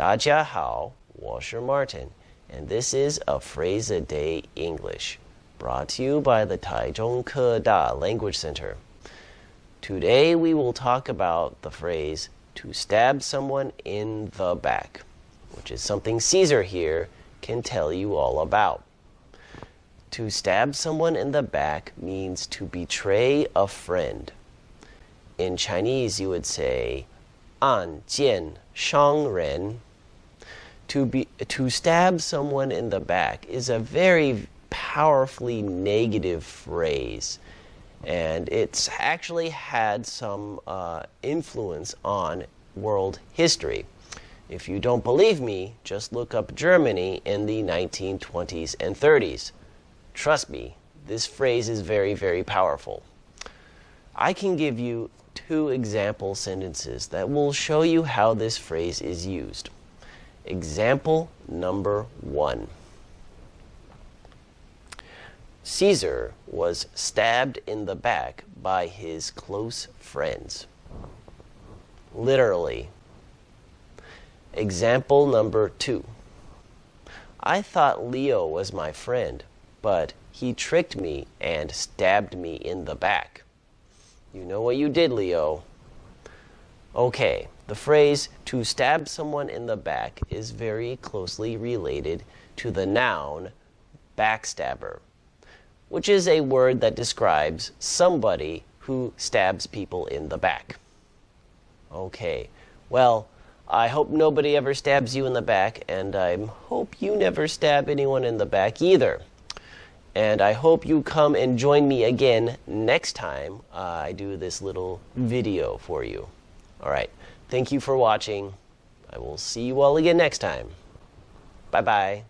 大家好，我是 Martin, and this is a phrase a day English, brought to you by the Taichung Keda Language Center. Today we will talk about the phrase to stab someone in the back, which is something Caesar here can tell you all about. To stab someone in the back means to betray a friend. In Chinese, you would say, 暗箭伤人. To, be, to stab someone in the back is a very powerfully negative phrase, and it's actually had some uh, influence on world history. If you don't believe me, just look up Germany in the 1920s and 30s. Trust me, this phrase is very, very powerful. I can give you two example sentences that will show you how this phrase is used. Example number one Caesar was stabbed in the back by his close friends. Literally. Example number two I thought Leo was my friend, but he tricked me and stabbed me in the back. You know what you did, Leo. Okay, the phrase to stab someone in the back is very closely related to the noun backstabber, which is a word that describes somebody who stabs people in the back. Okay, well, I hope nobody ever stabs you in the back, and I hope you never stab anyone in the back either. And I hope you come and join me again next time I do this little video for you. All right. Thank you for watching. I will see you all again next time. Bye bye.